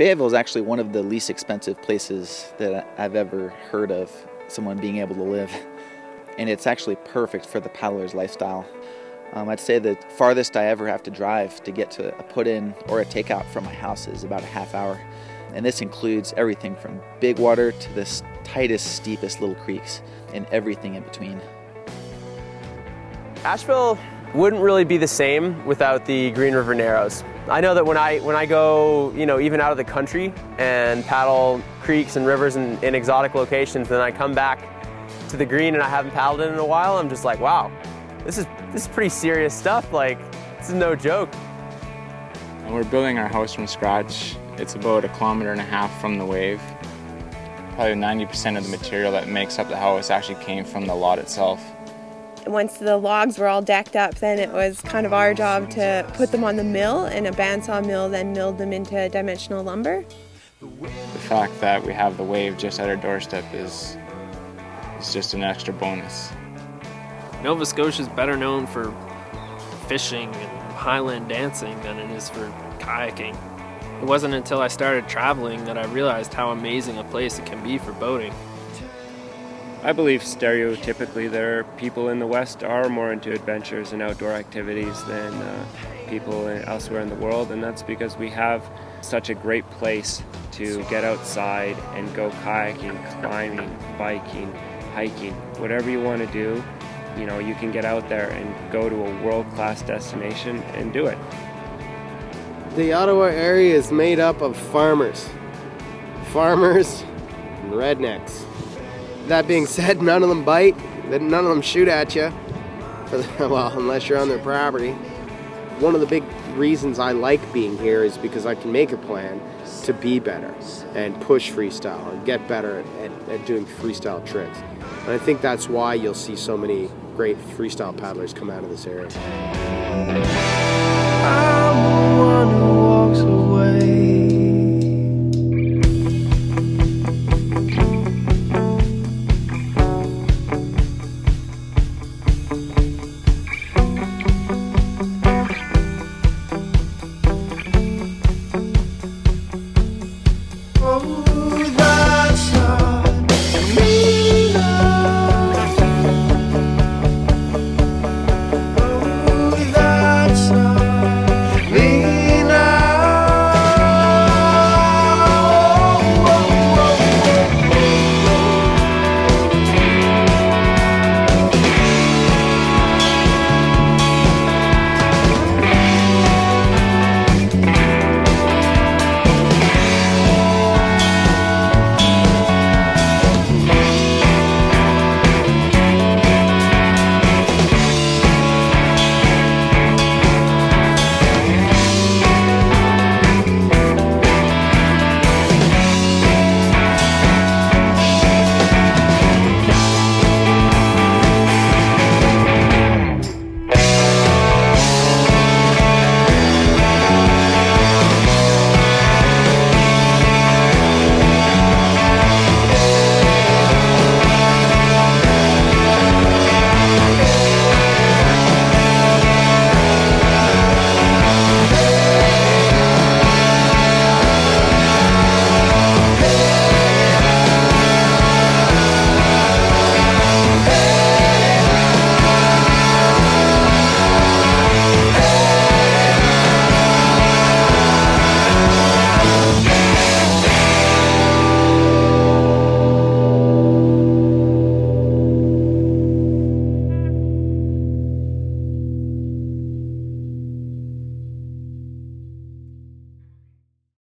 Fayetteville is actually one of the least expensive places that I've ever heard of someone being able to live. And it's actually perfect for the paddler's lifestyle. Um, I'd say the farthest I ever have to drive to get to a put in or a takeout from my house is about a half hour. And this includes everything from big water to the tightest, steepest little creeks and everything in between. Asheville wouldn't really be the same without the Green River Narrows. I know that when I when I go, you know, even out of the country and paddle creeks and rivers in, in exotic locations, then I come back to the green and I haven't paddled in in a while, I'm just like, wow, this is this is pretty serious stuff. Like, this is no joke. We're building our house from scratch. It's about a kilometer and a half from the wave. Probably 90% of the material that makes up the house actually came from the lot itself. Once the logs were all decked up, then it was kind of our job to put them on the mill, and a bandsaw mill then milled them into dimensional lumber. The fact that we have the wave just at our doorstep is, is just an extra bonus. Nova Scotia is better known for fishing and highland dancing than it is for kayaking. It wasn't until I started traveling that I realized how amazing a place it can be for boating. I believe stereotypically there people in the West are more into adventures and outdoor activities than uh, people elsewhere in the world, and that's because we have such a great place to get outside and go kayaking, climbing, biking, hiking, whatever you want to do. You know, you can get out there and go to a world-class destination and do it. The Ottawa area is made up of farmers. Farmers and rednecks. That being said, none of them bite, none of them shoot at you. well, unless you're on their property. One of the big reasons I like being here is because I can make a plan to be better and push freestyle and get better at, at, at doing freestyle tricks. And I think that's why you'll see so many great freestyle paddlers come out of this area. Oh.